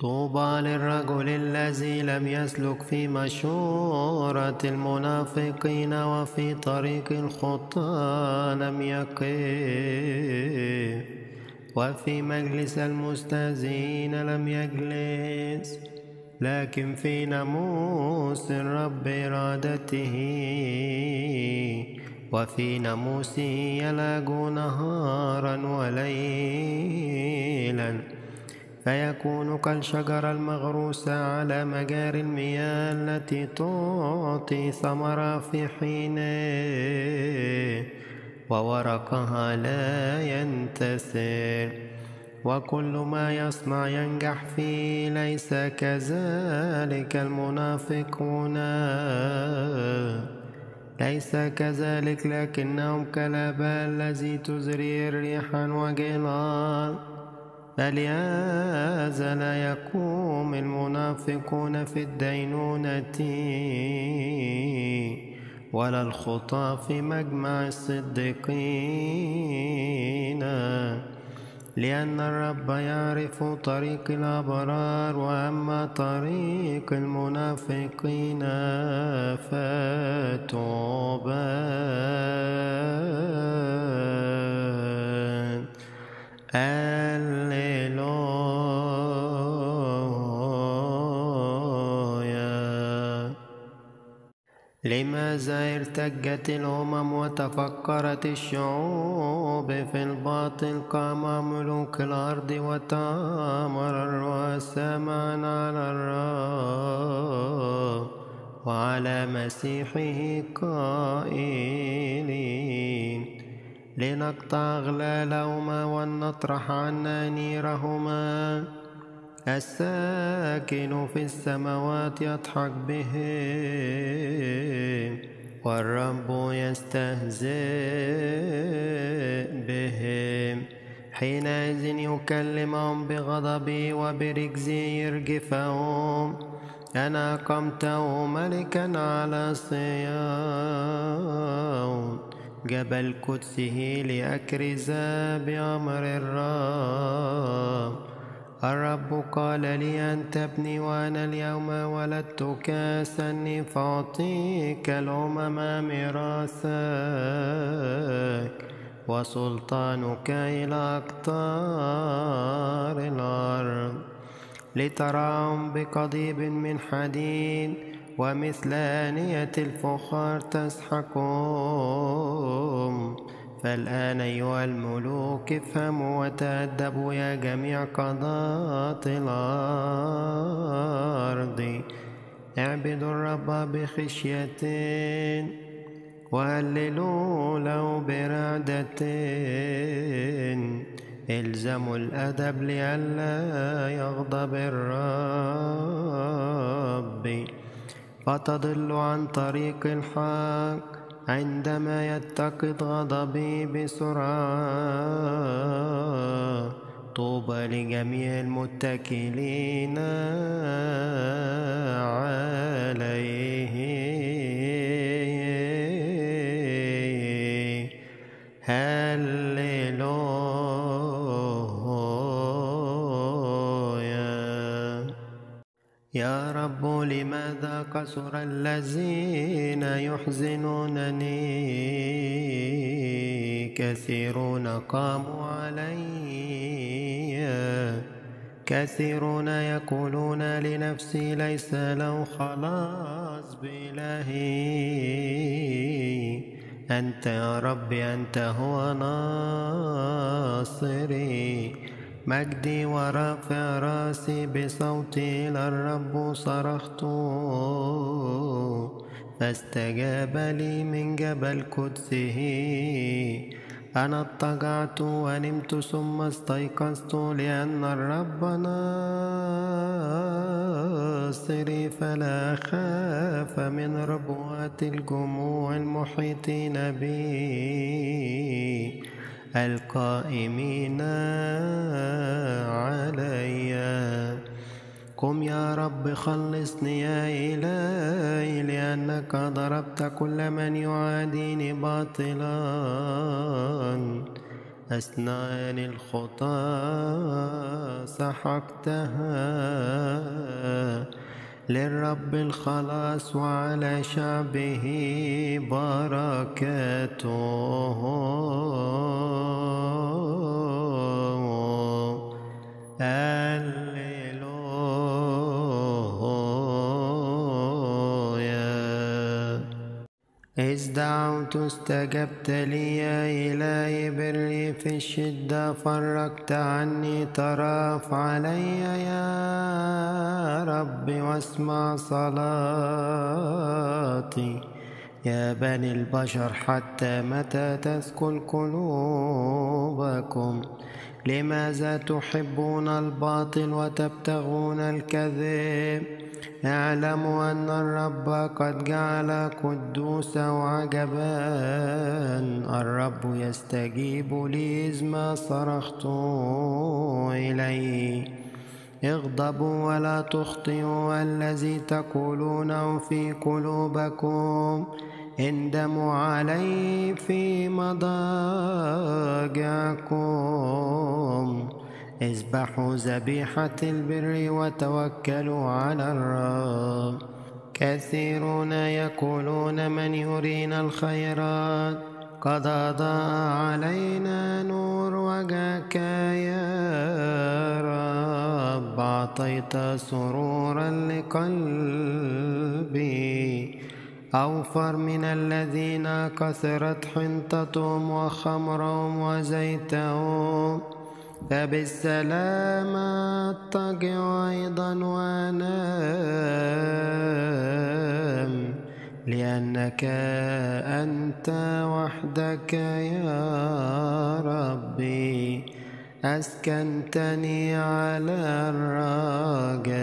طوبى للرجل الذي لم يسلك في مشورة المنافقين وفي طريق الخطى لم يقف. وفي مجلس المستهزئين لم يجلس. لكن في ناموس الرب إرادته. وفي ناموسه يلاج نهارا وليلا. فيكون كالشجرة المغروسة على مجاري المياه التي تعطي ثمرة في حينه وورقها لا ينتثر. وكل ما يصنع ينجح فيه ليس كذلك المنافقون. ليس كذلك لكنهم كالآباء الذي تزري الريح وجلال. لا يقوم المنافقون في الدينونة ولا الخطى في مجمع الصديقين. لأن الرب يعرف طريق الأبرار وأما طريق المنافقين فتوبان لماذا ارتجت الأمم وتفكرت الشعوب في الباطل قام ملوك الأرض وتآمر الرؤساء معا على الرب وعلى مسيحه قائلين. لنقطع أغلالهما ولنطرح عنا نيرهما. الساكن في السماوات يضحك بهم والرب يستهزئ بهم حينئذ يكلمهم بغضبه وبرجزه يرجفهم. أنا أقمته ملكا على صيام. جبل قدسه لأكرز بأمر الرب. الرب قال لي أنت ابني وأنا اليوم ولدتك سني فأعطيك الأمم ميراثك وسلطانك إلى أقطار الأرض لتراهم بقضيب من حديد ومثل آنية الفخار تسحقهم فالآن أيها الملوك افهموا وتأدبوا يا جميع قضاة الأرض. اعبدوا الرب بخشية وهللوا له برعدة إلزموا الأدب لئلا يغضب الرب. فتضل عن طريق الحق. عندما يتقد غضبي بسرعة طوبى لجميع المتكلين عليه. رب لماذا كثر الذين يحزنونني؟ كثيرون قاموا علي. كثيرون يقولون لنفسي ليس له خلاص بإلهي. أنت يا رب أنت هو ناصري. مجدي ورافع راسي بصوتي إلى الرب صرخت. فاستجاب لي من جبل قدسه. أنا اضطجعت ونمت ثم استيقظت لأن الرب ناصري. فلا أخاف من ربوات الجموع المحيطين بي. القائمين علي. قم يا رب خلصني يا إلهي لأنك ضربت كل من يعاديني باطلا. أثناء الخطى سحقتها. للرب الخلاص وعلى شعبه بركاته. هللويا دعوت استجبت لي يا إلهي بري في الشدة فرجت عني تراف علي يا رب واسمع صلاتي. يا بني البشر حتى متى تسكن قلوبكم؟ لماذا تحبون الباطل وتبتغون الكذب؟ اعلموا أن الرب قد جعل قدوسا وعجبا الرب يستجيب لي إذ ما صرخت إليه. اغضبوا ولا تخطئوا الذي تقولونه في قلوبكم. اندموا علي في مضاجعكم. اذبحوا ذبيحة البر وتوكلوا على الرب. كثيرون يقولون من يرينا الخيرات. قد أضاء علينا نور وجهك يا رب. أعطيت سرورا لقلبي. أوفر من الذين كثرت حنطتهم وخمرهم وزيتهم. فبالسلام أضطجع أيضا وأنام لأنك أنت وحدك يا ربي. أسكنتني على الرجاء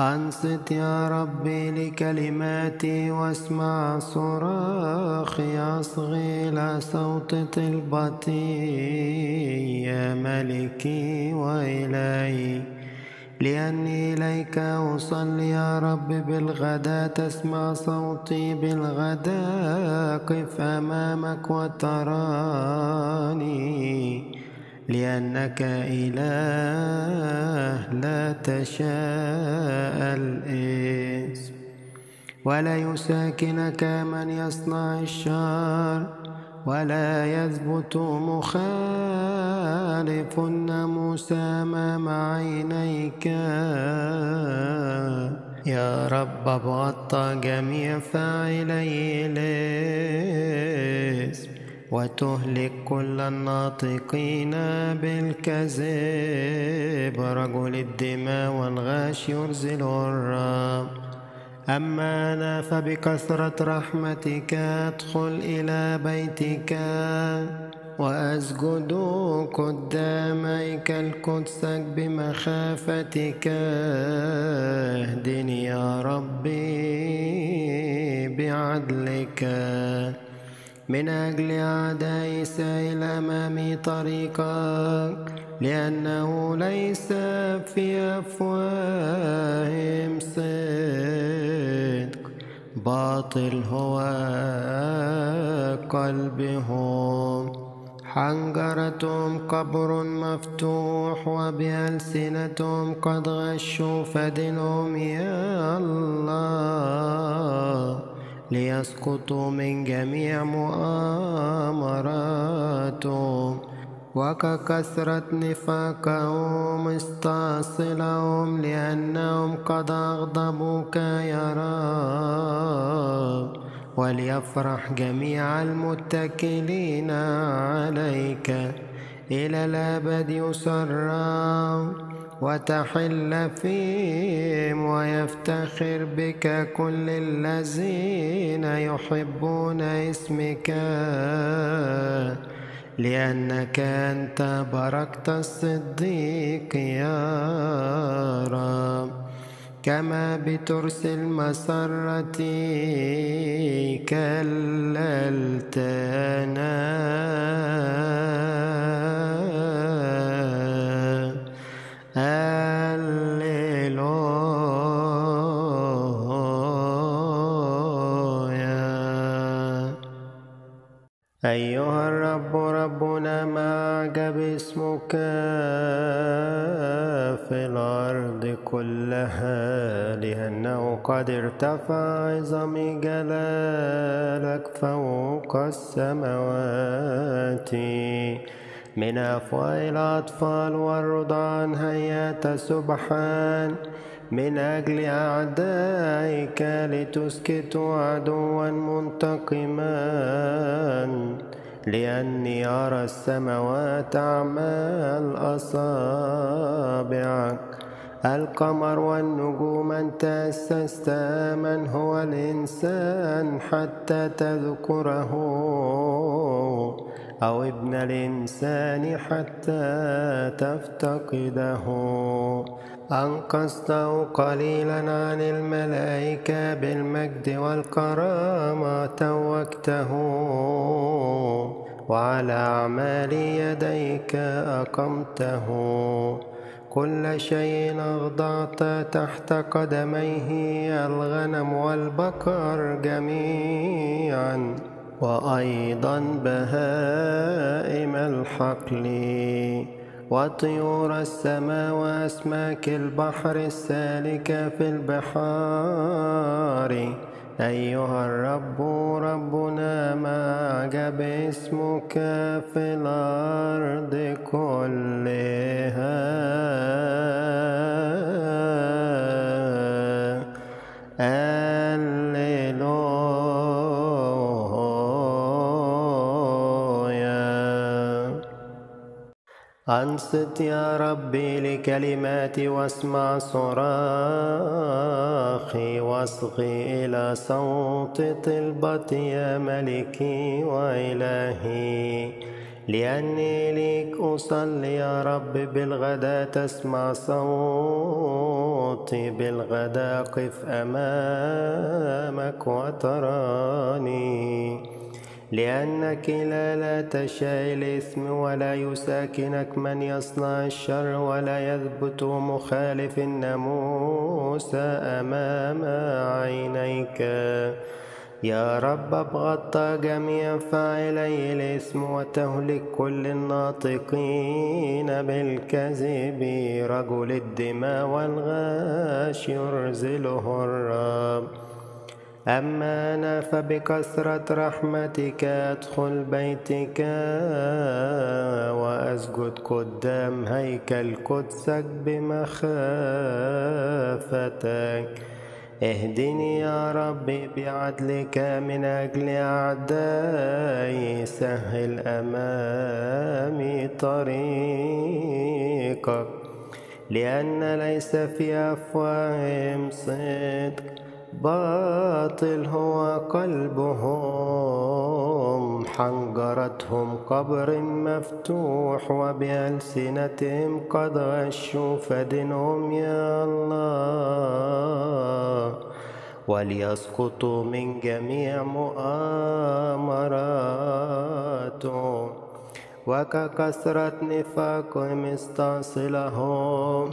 أنصت يا ربي لكلماتي واسمع صراخي أصغي إلى صوت طلبتي يا ملكي وإلهي. لأني إليك أصلي يا رب بالغداء تسمع صوتي بالغداء قف أمامك وتراني. لأنك إله لا تشاء الاسم ولا يساكنك من يصنع الشر ولا يثبت مخالف الناموس أمام عينيك يا رب أبغضت جميع فاعلي الاسم وتهلك كل الناطقين بالكذب رجل الدماء والغاش يرزل الرب أما أنا فبكثرة رحمتك أدخل إلى بيتك وأسجد قداميك القدسك بمخافتك. اهدني يا ربي بعدلك. من أجل أعدائي سائل أمامي طريقك لأنه ليس في أفواههم صدق. باطل هو قلبهم. حنجرتهم قبر مفتوح وبألسنتهم قد غشوا فدنهم يا الله. ليسقطوا من جميع مؤامراتهم وككثرة نفاقهم استأصلهم لأنهم قد أغضبوك يا رب. وليفرح جميع المتكلين عليك. إلى الأبد يسرى وتحل فيهم ويفتخر بك كل الذين يحبون اسمك لأنك أنت باركت الصديق يا رب. كما بترس المسرة كللتنا كلها لأنه قد ارتفع عظم جلالك فوق السماوات. من أفواه الأطفال والرضعان هيات سبحان. من أجل أعدائك لتسكت عدوا منتقما. لأني أرى السماوات أعمال أصابعك. القمر والنجوم أنت أسست من هو الإنسان حتى تذكره أو ابن الإنسان حتى تفتقده. أنقذته قليلا عن الملائكة بالمجد والكرامة توكته وعلى أعمال يديك أقمته. كل شيء أخضعت تحت قدميه الغنم والبقر جميعا وأيضا بهائم الحقل. وطيور السماء وأسماك البحر السالكة في البحار. أيها الرب ربنا ما أعجب اسمك في الأرض كلها. أنصت يا ربي لكلماتي واسمع صراخي واصغي إلى صوت طلبتي يا ملكي وإلهي. لأني ليك أصلي يا رب بالغدا تسمع صوتي بالغدا قف أمامك وتراني. لأنك لا لا تشاء الإثم ولا يساكنك من يصنع الشر ولا يثبت مخالف الناموس أمام عينيك. يا رب أبغضت جميع فاعلي الإثم وتهلك كل الناطقين بالكذب. رجل الدماء والغاش يرزله الرب. أما أنا فبكثرة رحمتك أدخل بيتك وأسجد قدام هيكل قدسك بمخافتك. اهدني يا ربي بعدلك من أجل أعدائي. سهل أمامي طريقك لأن ليس في أفواههم صدق. باطل هو قلبهم حنجرتهم قبر مفتوح وبألسنتهم قد غشوا فدنهم يا الله. وليسقطوا من جميع مؤامراتهم. وككثرة نفاقهم استأصلهم.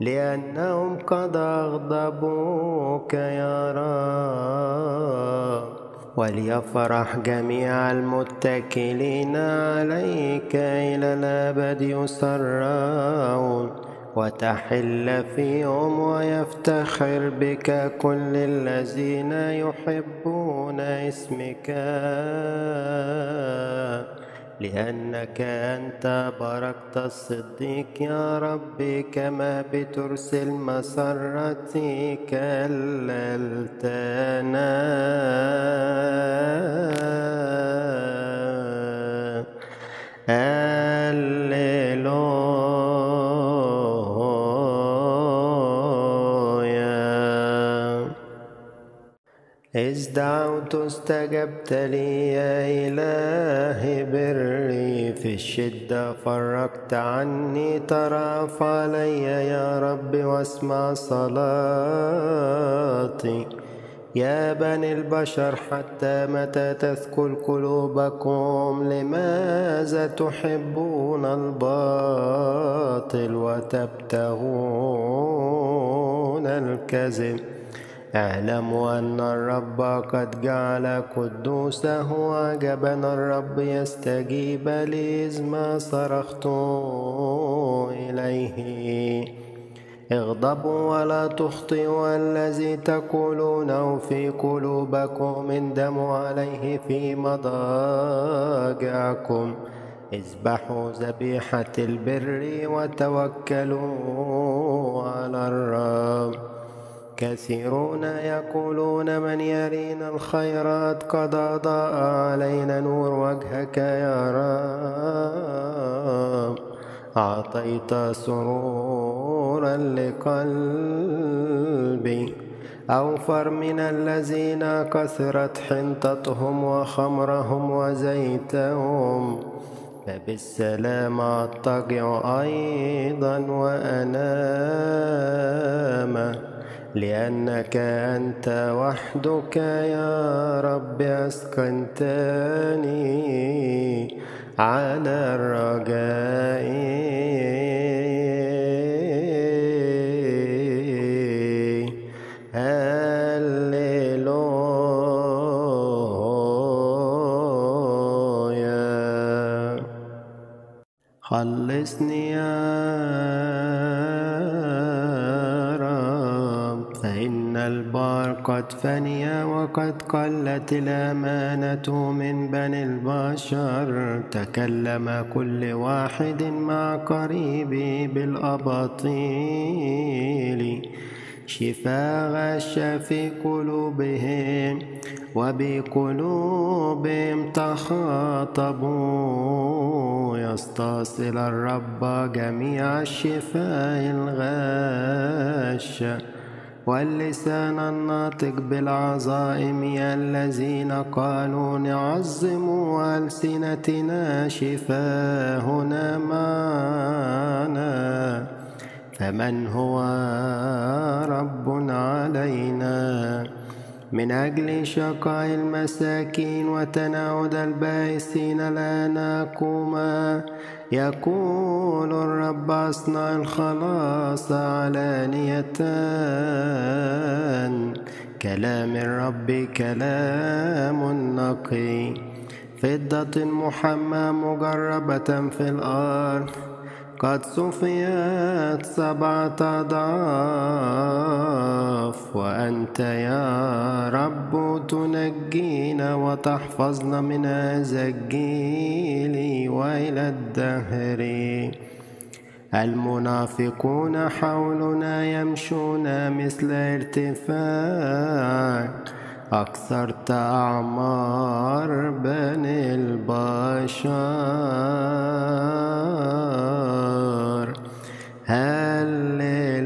لأنهم قد أغضبوك يا رب. وليفرح جميع المتكلين عليك إلى الأبد يسرون. وتحل فيهم ويفتخر بك كل الذين يحبون اسمك. لأنك أنت باركت الصديق يا ربي كما بترسل مسرتي كللتنا هللويا إذ دعوت استجبت لي يا إلهي بري في الشدة فرقت عني ترأف علي يا رب واسمع صلاتي. يا بني البشر حتى متى تثكل قلوبكم؟ لماذا تحبون الباطل وتبتغون الكذب؟ اعلموا أن الرب قد جعل قدوسه عجبا الرب يستجيب لي إذ ما صرخت إليه. اغضبوا ولا تخطئوا الذي تقولونه في قلوبكم اندموا عليه في مضاجعكم. اذبحوا ذبيحة البر وتوكلوا على الرب. كثيرون يقولون من يرينا الخيرات قد أضاء علينا نور وجهك يا رب. أعطيت سرورا لقلبي. أوفر من الذين كثرت حنطتهم وخمرهم وزيتهم. فبالسلام أضطجع أيضا وأنام. لأنك أنت وحدك يا رب أسكنتني على الرجاء. قد فني وقد قلت الأمانة من بني البشر. تكلم كل واحد مع قريبه بالأباطيل. شفاء غش في قلوبهم وبقلوبهم تخاطبوا. يستصل الرب جميع الشفاء الغش. واللسان الناطق بالعظائم الذين قالوا نعظم ألسنتنا شفاهنا معنا فمن هو رب علينا؟ من أجل شقاء المساكين وتناود البائسين لا نقوم. يقول الرب أصنع الخلاص علانية. كلام الرب كلام نقي. فضة محمى مجربة في الأرض. قد صفيت سبعة أضعاف وأنت يا رب تنجينا وتحفظنا من هذا الجيل وإلى الدهر. المنافقون حولنا يمشون مثل ارتفاع. أكثرت أعمار بني البشر. هللويا.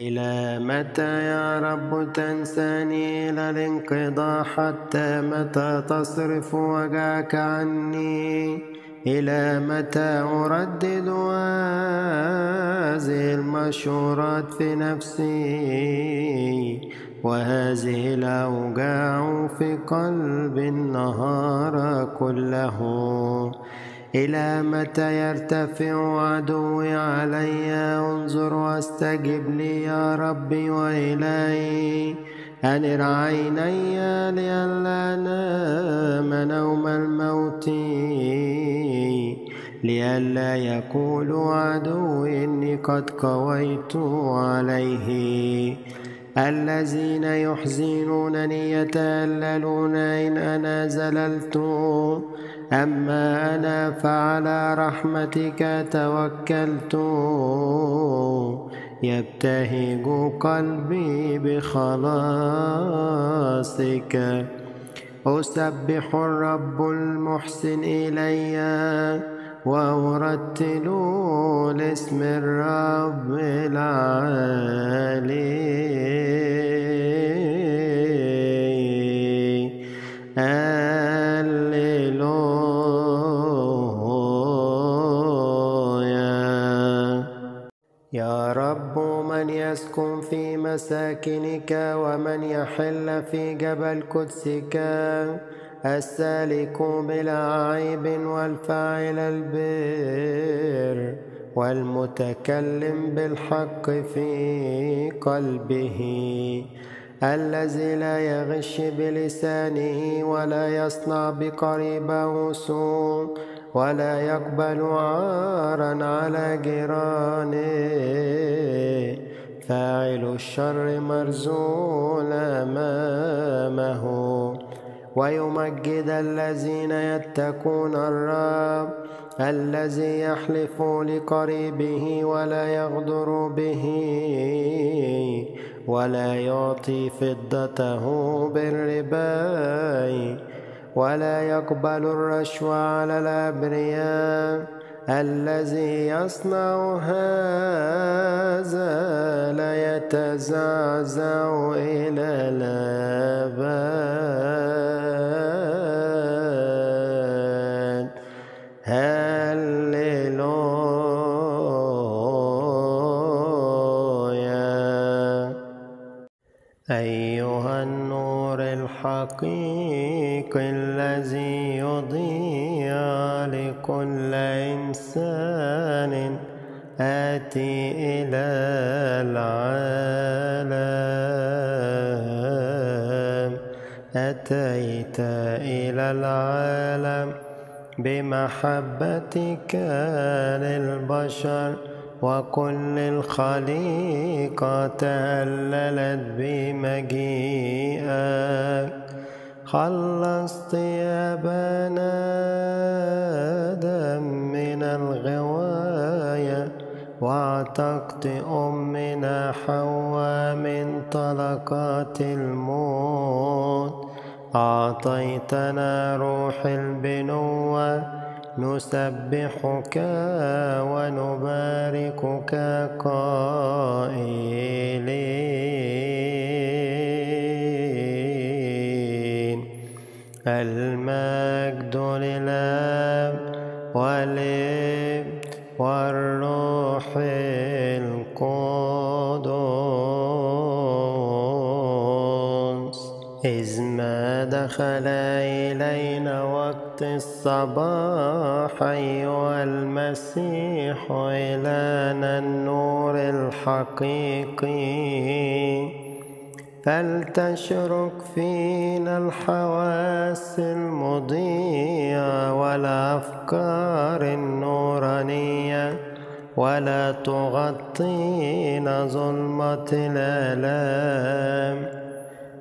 إلى متى يا رب تنساني إلى الانقضاء حتى متى تصرف وجهك عني؟ إلى متى أردد هذه المشورات في نفسي؟ وهذه الأوجاع في قلبي النهار كله. إلى متى يرتفع عدوي علي؟ انظر واستجب لي يا ربي وإلهي. أنر عيني لئلا أنام نوم الموت؟ لئلا يقول عدو إني قد قويت عليه. الذين يحزنونني يتأللون إن أنا زللت. أما أنا فعلى رحمتك توكلت. يبتهج قلبي بخلاصك. أسبح الرب المحسن إلي وأرتل لاسم الرب العالي. رب من يسكن في مساكنك ومن يحل في جبل قدسك السالك بلا عيب والفاعل البر والمتكلم بالحق في قلبه الذي لا يغش بلسانه ولا يصنع بقريبه سوء ولا يقبل عارا على جيرانه فاعل الشر مرزول أمامه ويمجد الذين يتقون الرب الذي يحلف لقريبه ولا يغدر به ولا يعطي فضته بالربا ولا يقبل الرشوة على الأبرياء. الذي يصنع هذا لا يتزعزع إلى الأبد العالم بمحبتك للبشر وكل الخليقة تهللت بمجيئك. خلصت يا بني آدم من الغواية واعتقت أمنا حواء من طلقات الموت. أعطيتنا روح البنوة نسبحك ونباركك قائلين. المجد للاب إلينا وقت الصباح أيها المسيح إلهنا النور الحقيقي. فلتشرق فينا الحواس المضيئة والأفكار النورانية ولا تغطينا ظلمة الآلام.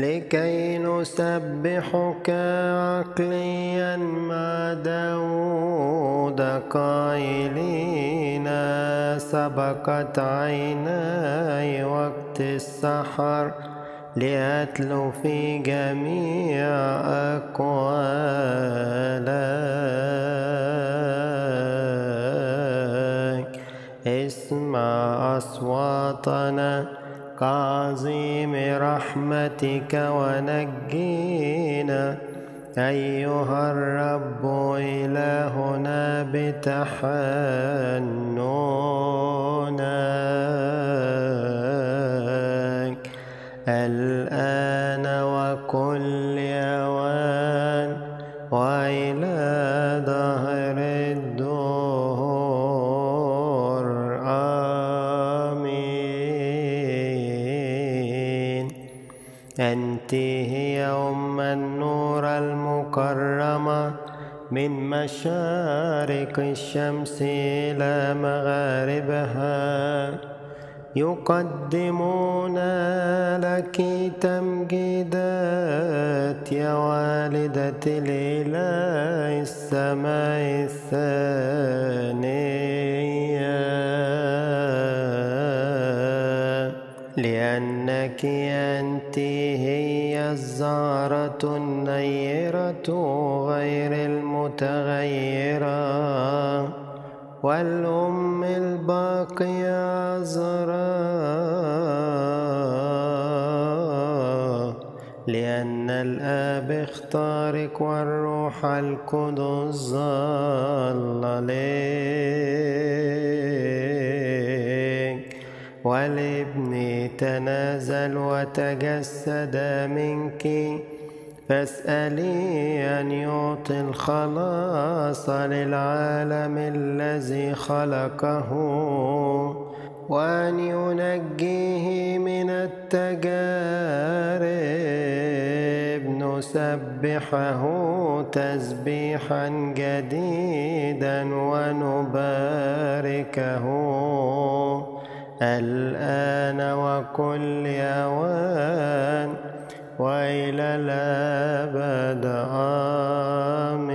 لكي نسبحك عقليا مع داود قائلين سبقت عيناي وقت السحر لأتلو في جميع أقوالك اسمع أصواتنا. كعظيم رحمتك ونجينا. أيها الرب إلهنا بتحننك. الآن من مشارق الشمس إلى مغاربها. يقدمون لك تمجيدات يا والدة الإله السماء الثانية. لأنك أنت هي الزهرة النيرة غير المتغيرة والأم الباقية عذراء لأن الآب اختارك والروح القدس ظل لك والابن تنازل وتجسد منك. فاسألي أن يعطي الخلاص للعالم الذي خلقه وأن ينجيه من التجارب. نسبحه تسبيحا جديدا ونباركه. الآن وكل أوان. وإلى الأبد آمين.